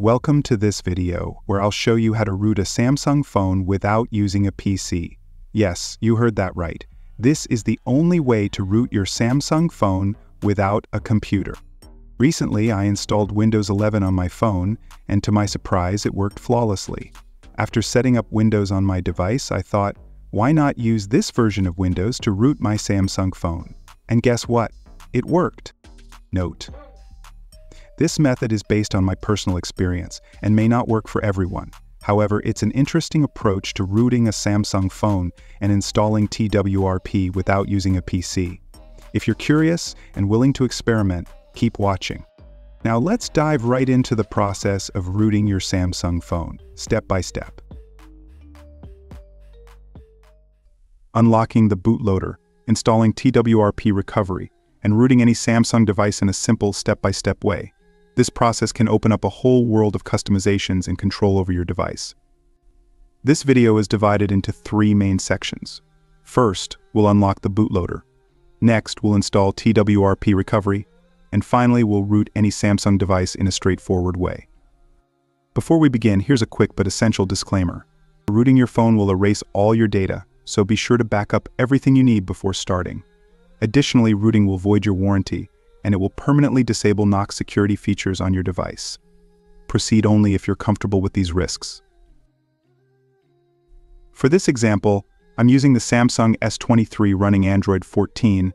Welcome to this video, where I'll show you how to root a Samsung phone without using a PC. Yes, you heard that right. This is the only way to root your Samsung phone without a computer. Recently, I installed Windows 11 on my phone, and to my surprise, it worked flawlessly. After setting up Windows on my device, I thought, why not use this version of Windows to root my Samsung phone? And guess what? It worked. Note. This method is based on my personal experience and may not work for everyone. However, it's an interesting approach to rooting a Samsung phone and installing TWRP without using a PC. If you're curious and willing to experiment, keep watching. Now let's dive right into the process of rooting your Samsung phone, step by step. Unlocking the bootloader, installing TWRP recovery, and rooting any Samsung device in a simple step-by-step -step way. This process can open up a whole world of customizations and control over your device. This video is divided into three main sections. First, we'll unlock the bootloader. Next, we'll install TWRP recovery. And finally, we'll root any Samsung device in a straightforward way. Before we begin, here's a quick but essential disclaimer. Rooting your phone will erase all your data, so be sure to back up everything you need before starting. Additionally, rooting will void your warranty, and it will permanently disable Knox security features on your device. Proceed only if you're comfortable with these risks. For this example, I'm using the Samsung S23 running Android 14,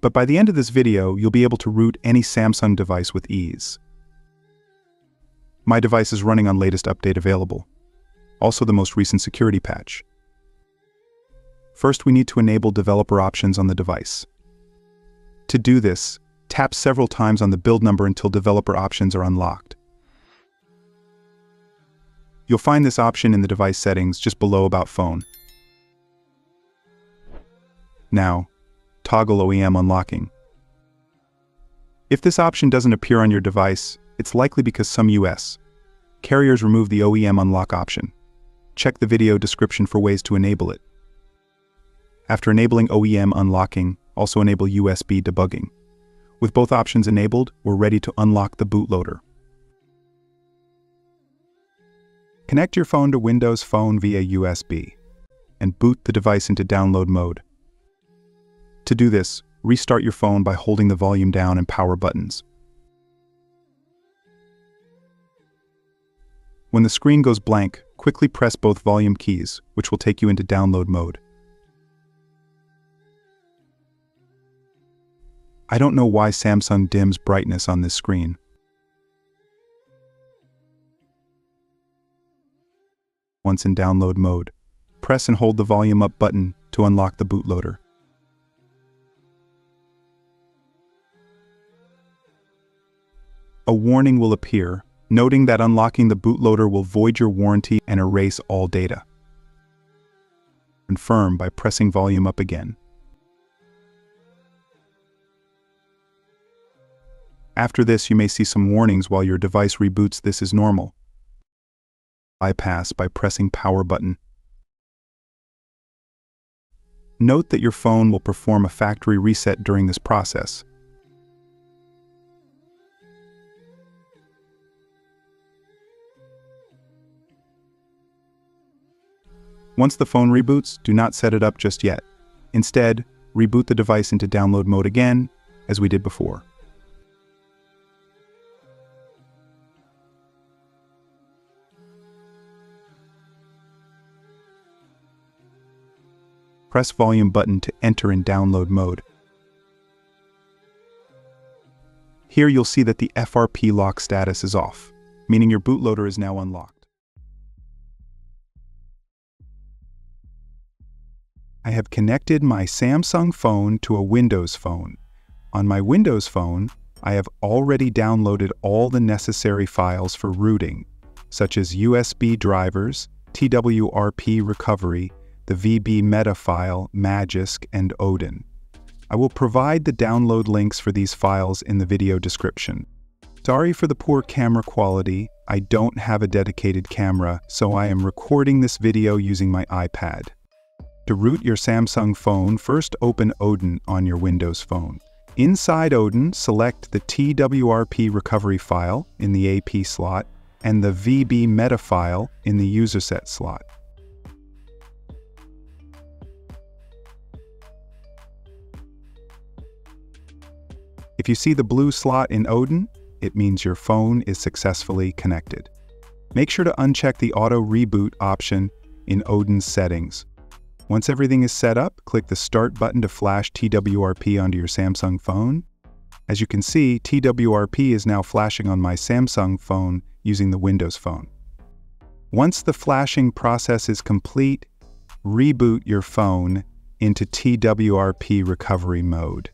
but by the end of this video, you'll be able to root any Samsung device with ease. My device is running on latest update available, also the most recent security patch. First, we need to enable developer options on the device. To do this, tap several times on the build number until developer options are unlocked. You'll find this option in the device settings just below About Phone. Now, toggle OEM unlocking. If this option doesn't appear on your device, it's likely because some US carriers remove the OEM unlock option. Check the video description for ways to enable it. After enabling OEM unlocking, also enable USB debugging. With both options enabled, we're ready to unlock the bootloader. Connect your phone to Windows Phone via USB and boot the device into download mode. To do this, restart your phone by holding the volume down and power buttons. When the screen goes blank, quickly press both volume keys, which will take you into download mode. I don't know why Samsung dims brightness on this screen. Once in download mode, press and hold the volume up button to unlock the bootloader. A warning will appear, noting that unlocking the bootloader will void your warranty and erase all data. Confirm by pressing volume up again. After this, you may see some warnings while your device reboots this is normal. Bypass by pressing power button. Note that your phone will perform a factory reset during this process. Once the phone reboots, do not set it up just yet. Instead, reboot the device into download mode again, as we did before. Press volume button to enter in download mode. Here you'll see that the FRP lock status is off, meaning your bootloader is now unlocked. I have connected my Samsung phone to a Windows phone. On my Windows phone, I have already downloaded all the necessary files for rooting, such as USB drivers, TWRP recovery, the VB meta file, Magisk, and Odin. I will provide the download links for these files in the video description. Sorry for the poor camera quality, I don't have a dedicated camera, so I am recording this video using my iPad. To root your Samsung phone, first open Odin on your Windows phone. Inside Odin, select the TWRP recovery file in the AP slot and the VB meta file in the user set slot. If you see the blue slot in Odin, it means your phone is successfully connected. Make sure to uncheck the auto reboot option in Odin's settings. Once everything is set up, click the Start button to flash TWRP onto your Samsung phone. As you can see, TWRP is now flashing on my Samsung phone using the Windows phone. Once the flashing process is complete, reboot your phone into TWRP recovery mode.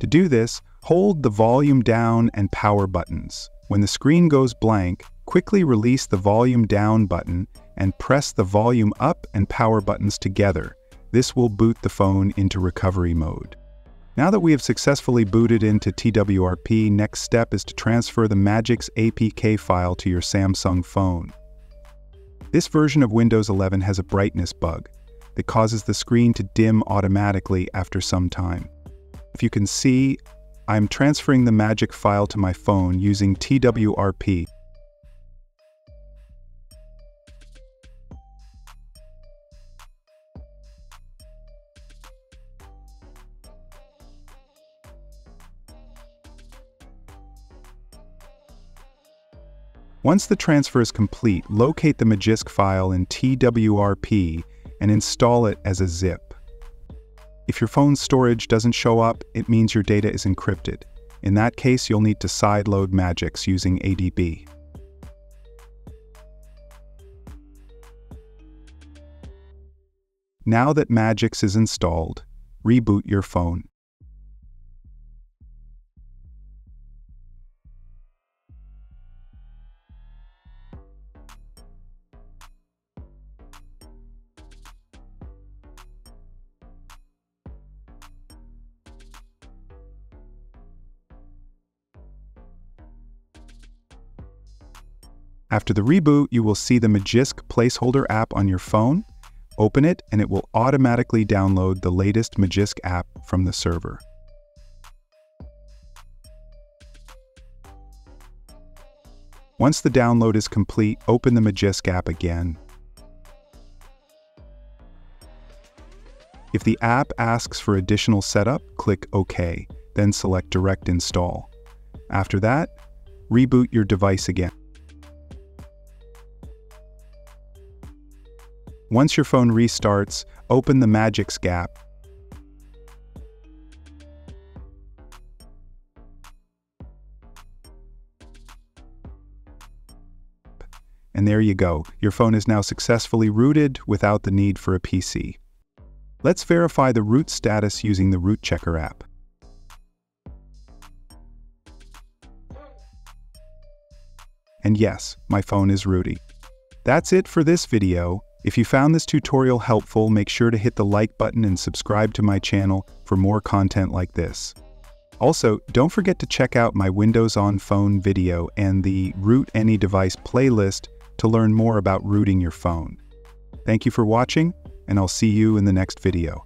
To do this, Hold the volume down and power buttons. When the screen goes blank, quickly release the volume down button and press the volume up and power buttons together. This will boot the phone into recovery mode. Now that we have successfully booted into TWRP, next step is to transfer the Magisk APK file to your Samsung phone. This version of Windows 11 has a brightness bug that causes the screen to dim automatically after some time. If you can see, I'm transferring the Magisk file to my phone using TWRP. Once the transfer is complete, locate the Magisk file in TWRP and install it as a zip. If your phone's storage doesn't show up, it means your data is encrypted. In that case, you'll need to sideload Magisk using ADB. Now that Magisk is installed, reboot your phone. After the reboot, you will see the Magisk placeholder app on your phone. Open it and it will automatically download the latest Magisk app from the server. Once the download is complete, open the Magisk app again. If the app asks for additional setup, click OK, then select Direct Install. After that, reboot your device again. Once your phone restarts, open the Magisk app. And there you go, your phone is now successfully rooted without the need for a PC. Let's verify the root status using the Root Checker app. And yes, my phone is rooty. That's it for this video. If you found this tutorial helpful, make sure to hit the like button and subscribe to my channel for more content like this. Also, don't forget to check out my Windows on Phone video and the Root Any Device playlist to learn more about rooting your phone. Thank you for watching, and I'll see you in the next video.